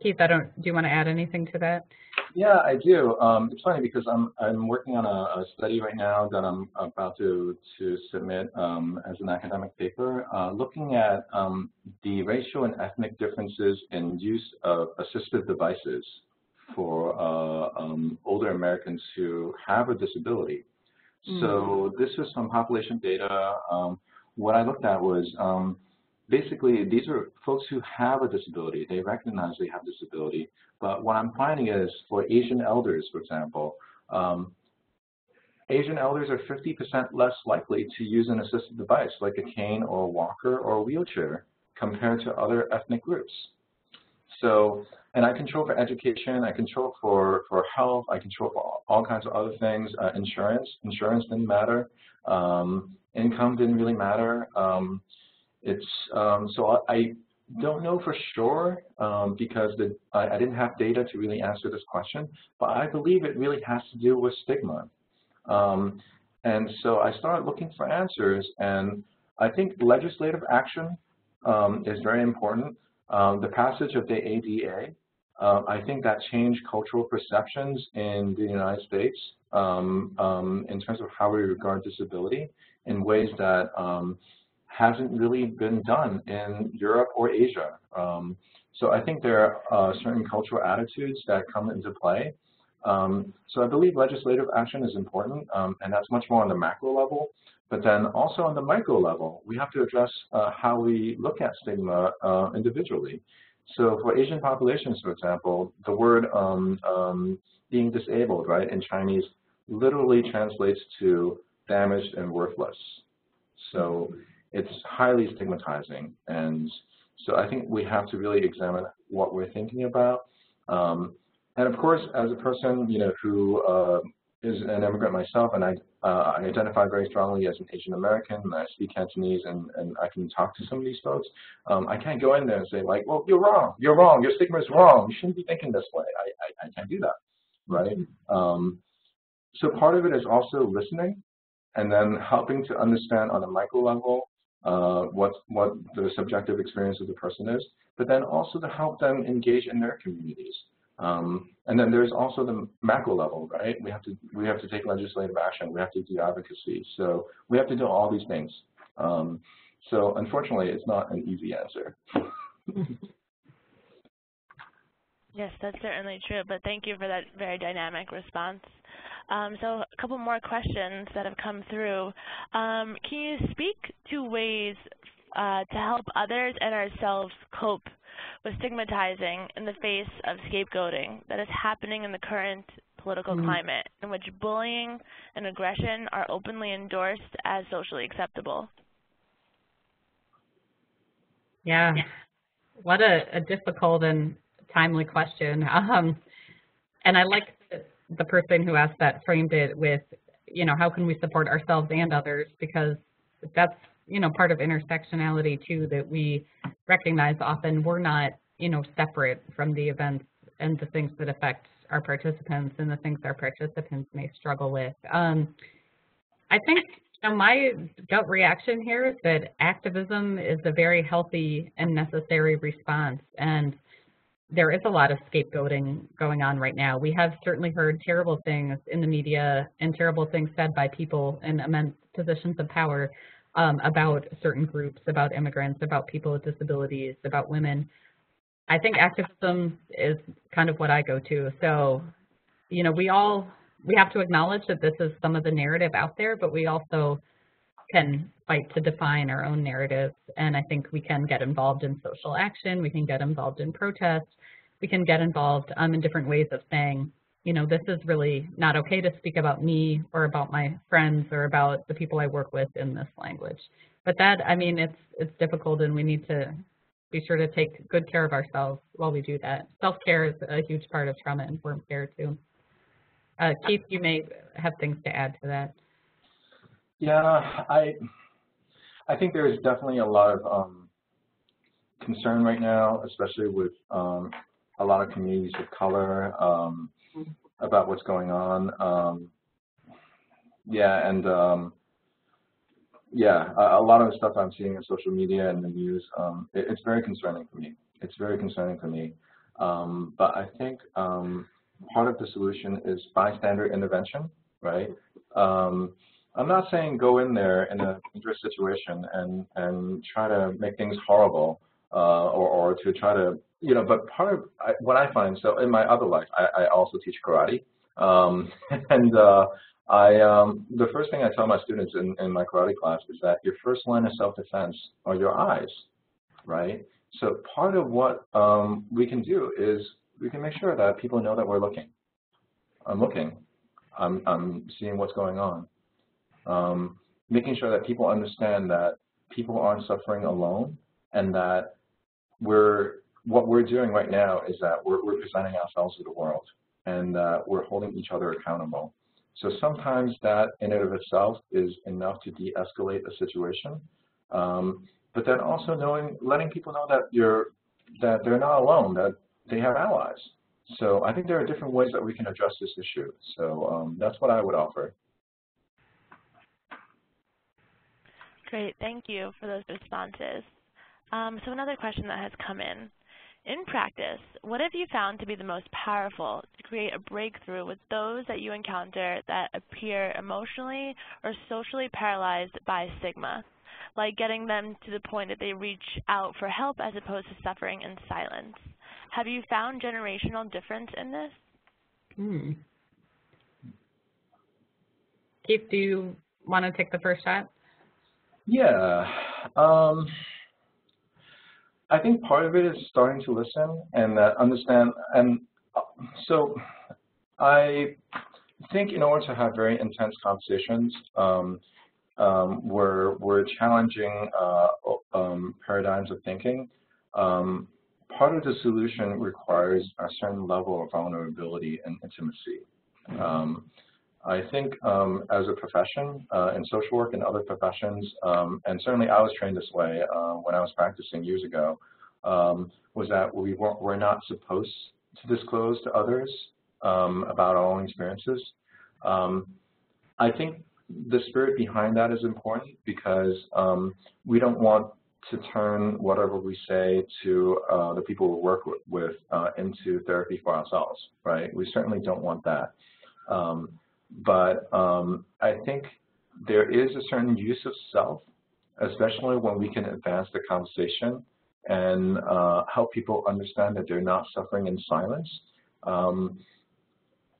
Keith, I don't, do you want to add anything to that? Yeah, I do. Um, it's funny because I'm I'm working on a, a, study right now that I'm about to to submit um, as an academic paper, uh, looking at um, the racial and ethnic differences in use of assistive devices for uh, um, older Americans who have a disability. Mm. So this is some population data. Um, what I looked at was um, basically these are folks who have a disability. They recognize they have disability, but what I'm finding is for Asian elders, for example, um, Asian elders are 50% less likely to use an assistive device like a cane or a walker or a wheelchair compared to other ethnic groups. So, and I control for education, I control for, for health, I control for all, all kinds of other things. Uh, insurance, insurance didn't matter. Um, income didn't really matter. Um, it's um, so I, don't know for sure um, because the, I, I, didn't have data to really answer this question, but I believe it really has to do with stigma. Um, and so I started looking for answers, and I think legislative action um, is very important. Um, the passage of the ADA, uh, I think that changed cultural perceptions in the United States um, um, in terms of how we regard disability in ways that um, hasn't really been done in Europe or Asia. Um, so I think there are uh, certain cultural attitudes that come into play. Um, so I believe legislative action is important, um, and that's much more on the macro level. But then also on the micro level, we have to address uh, how we look at stigma uh, individually. So for Asian populations, for example, the word um, um, being disabled, right, in Chinese literally translates to damaged and worthless. So it's highly stigmatizing. And so I think we have to really examine what we're thinking about. Um, and of course, as a person, you know, who uh, is an immigrant myself, and I, uh, I identify very strongly as an Asian American, and I speak Cantonese, and, and I can talk to some of these folks. Um, I can't go in there and say like, well, you're wrong, you're wrong, your stigma is wrong, you shouldn't be thinking this way. I, I, I can't do that, right? Um, so part of it is also listening, and then helping to understand on a micro level uh, what what the subjective experience of the person is, but then also to help them engage in their communities. Um, and then there's also the macro level, right? We have to we have to take legislative action. We have to do advocacy. So we have to do all these things. Um, so unfortunately, it's not an easy answer. (laughs) yes, that's certainly true. But thank you for that very dynamic response. Um, so a couple more questions that have come through. Um, can you speak to ways uh, to help others and ourselves cope with stigmatizing in the face of scapegoating that is happening in the current political mm. climate in which bullying and aggression are openly endorsed as socially acceptable? Yeah, what a, a difficult and timely question. (laughs) Um, and I like the person who asked that framed it with, you know, how can we support ourselves and others? Because that's you know, part of intersectionality too that we recognize often we're not, you know, separate from the events and the things that affect our participants and the things our participants may struggle with. Um, I think you know, my gut reaction here is that activism is a very healthy and necessary response. And there is a lot of scapegoating going on right now. We have certainly heard terrible things in the media and terrible things said by people in immense positions of power um, about certain groups, about immigrants, about people with disabilities, about women. I think activism is kind of what I go to. So, you know, we all, we have to acknowledge that this is some of the narrative out there, but we also can fight to define our own narratives. And I think we can get involved in social action, we can get involved in protests, we can get involved um, in different ways of saying, you know, this is really not okay to speak about me or about my friends or about the people I work with in this language. But that, I mean, it's it's difficult and we need to be sure to take good care of ourselves while we do that. Self-care is a huge part of trauma-informed care too. Uh, Keith, you may have things to add to that. Yeah, I I think there is definitely a lot of um, concern right now, especially with um, a lot of communities of color. Um, about what's going on. Um, yeah, and um, yeah, a, a, lot of the stuff I'm seeing in social media and the news, um, it, it's very concerning for me. It's very concerning for me. Um, but I think um, part of the solution is bystander intervention, right? Um, I'm not saying go in there in a dangerous situation and, and try to make things horrible uh, or, or to try to you know, but part of I, what I find, so in my other life, I, I also teach karate. Um, (laughs) and uh, I, um, the first thing I tell my students in, in my karate class is that your first line of self-defense are your eyes, right? So part of what um, we can do is we can make sure that people know that we're looking. I'm looking. I'm, I'm seeing what's going on. Um, making sure that people understand that people aren't suffering alone and that we're what we're doing right now is that we're, we're presenting ourselves to the world and uh, we're holding each other accountable. So sometimes that in and of itself is enough to de-escalate a situation. Um, but then also knowing, letting people know that you're, that they're not alone, that they have allies. So I think there are different ways that we can address this issue. So um, that's what I would offer. Great, thank you for those responses. Um, so another question that has come in. In practice, what have you found to be the most powerful to create a breakthrough with those that you encounter that appear emotionally or socially paralyzed by stigma, like getting them to the point that they reach out for help as opposed to suffering in silence? Have you found generational difference in this? Hmm. Keith, do you want to take the first shot? Yeah. Um, I think part of it is starting to listen and uh, understand. And uh, so I think in order to have very intense conversations, um, um, we're, we're challenging uh, um, paradigms of thinking. Um, part of the solution requires a certain level of vulnerability and intimacy. Um, I think um, as a profession uh, in social work and other professions, um, and certainly I was trained this way uh, when I was practicing years ago, um, was that we weren't, we're not supposed to disclose to others um, about our own experiences. Um, I think the spirit behind that is important because we don't want to turn whatever we say to uh, the people we work with uh, into therapy for ourselves, right? We certainly don't want that. Um, but um, I think there is a certain use of self, especially when we can advance the conversation and uh, help people understand that they're not suffering in silence. Um,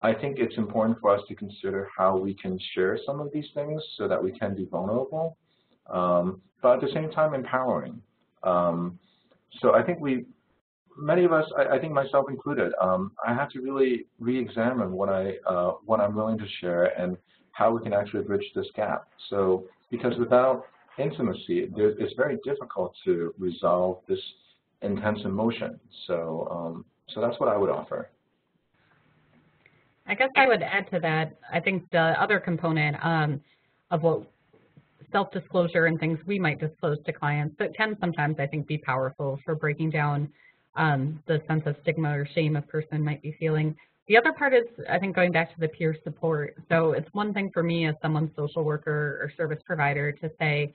I think it's important for us to consider how we can share some of these things so that we can be vulnerable, um, but at the same time empowering. Um, so I think we many of us, I, I think myself included, um, I have to really re-examine what I uh, what I'm willing to share and how we can actually bridge this gap. So because without intimacy, it's very difficult to resolve this intense emotion. So um, so that's what I would offer. I guess I would add to that. I think the other component um, of what self-disclosure and things we might disclose to clients that can sometimes, I think, be powerful for breaking down um, the sense of stigma or shame a person might be feeling. The other part is, I think, going back to the peer support. So it's one thing for me as someone's social worker or service provider to say,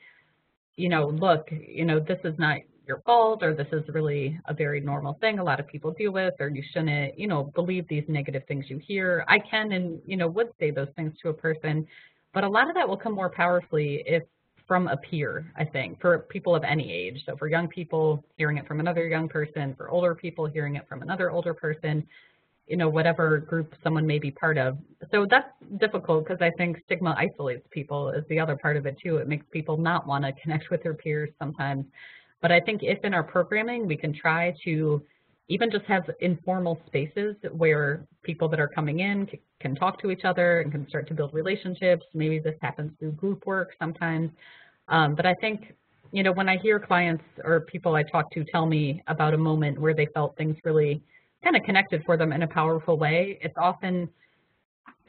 you know, look, you know, this is not your fault or this is really a very normal thing a lot of people deal with or you shouldn't, you know, believe these negative things you hear. I can and, you know, would say those things to a person, but a lot of that will come more powerfully if from a peer, I think, for people of any age. So for young people, hearing it from another young person, for older people, hearing it from another older person, you know, whatever group someone may be part of. So that's difficult because I think stigma isolates people is the other part of it too. It makes people not want to connect with their peers sometimes. But I think if in our programming we can try to even just have informal spaces where people that are coming in can talk to each other and can start to build relationships. Maybe this happens through group work sometimes. Um, but I think, you know, when I hear clients or people I talk to tell me about a moment where they felt things really kind of connected for them in a powerful way, it's often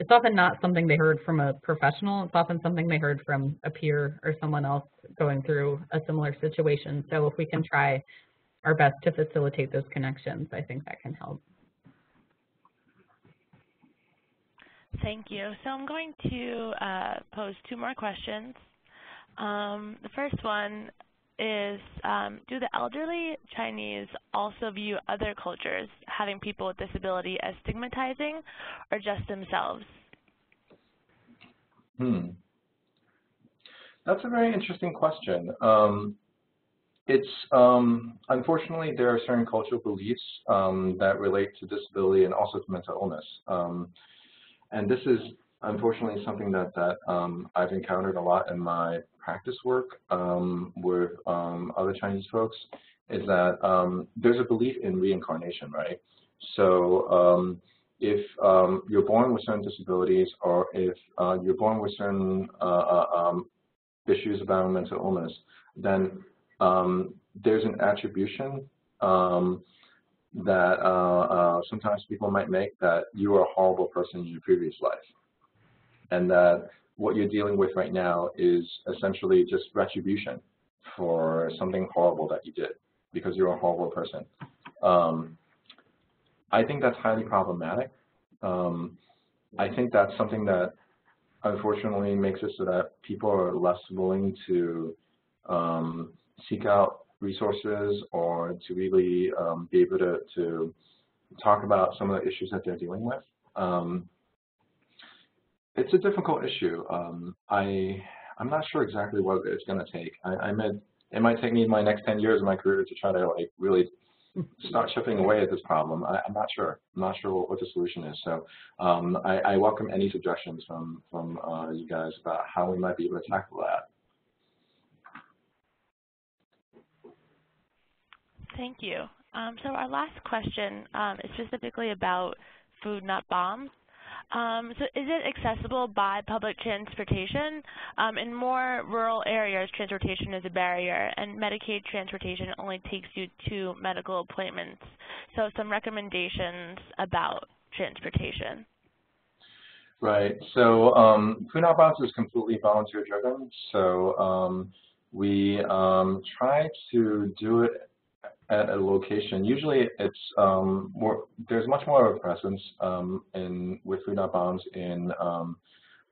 it's often not something they heard from a professional. It's often something they heard from a peer or someone else going through a similar situation. So if we can try our best to facilitate those connections. I think that can help. Thank you. So I'm going to uh, pose two more questions. Um, the first one is, um, do the elderly Chinese also view other cultures having people with disability as stigmatizing or just themselves? Hmm. That's a very interesting question. Um, it's um, unfortunately there are certain cultural beliefs um, that relate to disability and also to mental illness, um, and this is unfortunately something that that um, I've encountered a lot in my practice work um, with um, other Chinese folks. Is that there's a belief in reincarnation, right? So if you're born with certain disabilities or if uh, you're born with certain uh, uh issues about mental illness, then um, there's an attribution um, that uh, uh, sometimes people might make that you were a horrible person in your previous life. And that what you're dealing with right now is essentially just retribution for something horrible that you did because you're a horrible person. Um, I think that's highly problematic. Um, I think that's something that unfortunately makes it so that people are less willing to um, seek out resources or to really um, be able to, to talk about some of the issues that they're dealing with. Um, it's a difficult issue. Um, I, I'm not sure exactly what it's going to take. I, I meant it might take me my next 10 years of my career to try to like really start chipping away at this problem. I, am not sure. I'm not sure what, what the solution is. So um, I, I, welcome any suggestions from, from uh, you guys about how we might be able to tackle that. Thank you. Um, so our last question um, is specifically about food not bombs. Um, so is it accessible by public transportation? Um, in more rural areas, transportation is a barrier, and Medicaid transportation only takes you to medical appointments. So some recommendations about transportation. Right. So um, Food Not Bombs is completely volunteer driven. So um, we um, try to do it at a location. Usually, it's um, more. There's much more of a presence um, in with Food Not Bombs in um,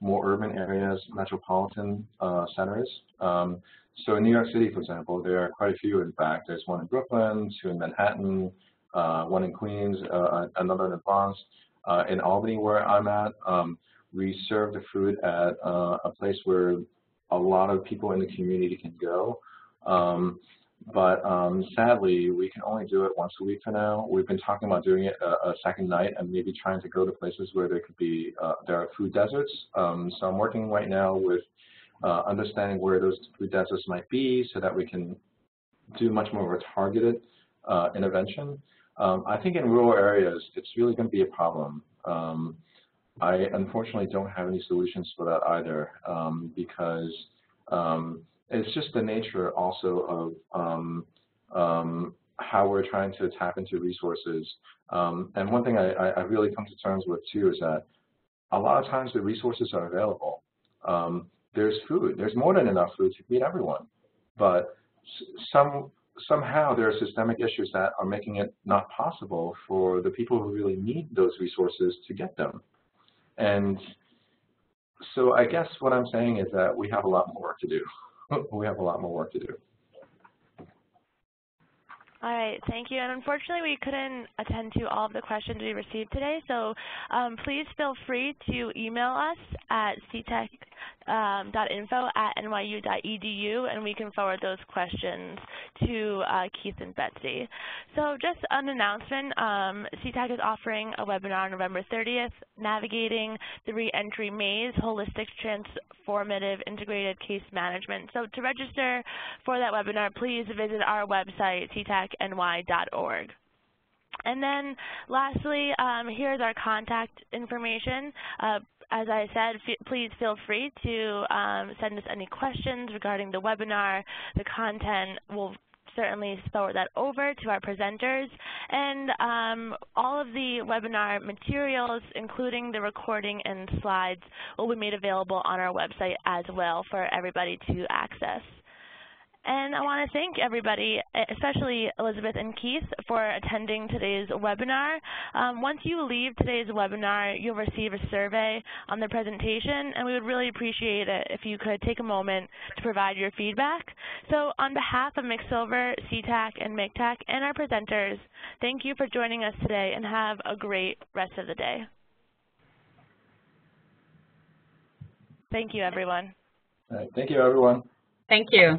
more urban areas, metropolitan uh, centers. Um, so in New York City, for example, there are quite a few. In fact, there's one in Brooklyn, two in Manhattan, uh, one in Queens, uh, another in Bronx. Uh, in Albany, where I'm at, um, we serve the food at uh, a place where a lot of people in the community can go. Um, but um, sadly, we can only do it once a week for now. We've been talking about doing it a, a second night and maybe trying to go to places where there could be uh, there are food deserts. Um, so I'm working right now with uh, understanding where those food deserts might be, so that we can do much more of a targeted uh, intervention. Um, I think in rural areas, it's really going to be a problem. Um, I unfortunately don't have any solutions for that either um, because um, it's just the nature also of um, um, how we're trying to tap into resources. Um, and one thing I, I, really come to terms with too is that a lot of times the resources are available. Um, there's food. There's more than enough food to feed everyone. But some somehow there are systemic issues that are making it not possible for the people who really need those resources to get them. And so I guess what I'm saying is that we have a lot more work to do. (laughs) we have a lot more work to do. All right, thank you. And unfortunately, we couldn't attend to all of the questions we received today, so um, please feel free to email us at ctac um, .info at nyu.edu, and we can forward those questions to uh, Keith and Betsy. So just an announcement, um, CTAC is offering a webinar on November 30th, Navigating the Reentry Maze, Holistic Transformative Integrated Case Management. So to register for that webinar, please visit our website, ctacny.org. And then lastly, um, here's our contact information. Uh, as I said, please feel free to um, send us any questions regarding the webinar, the content. We'll certainly forward that over to our presenters. And um, all of the webinar materials, including the recording and slides, will be made available on our website as well for everybody to access. And I want to thank everybody, especially Elizabeth and Keith, for attending today's webinar. Um, once you leave today's webinar, you'll receive a survey on the presentation, and we would really appreciate it if you could take a moment to provide your feedback. So on behalf of McSilver, CTAC, and MCTAC, and our presenters, thank you for joining us today, and have a great rest of the day. Thank you, everyone. All right. Thank you, everyone. Thank you.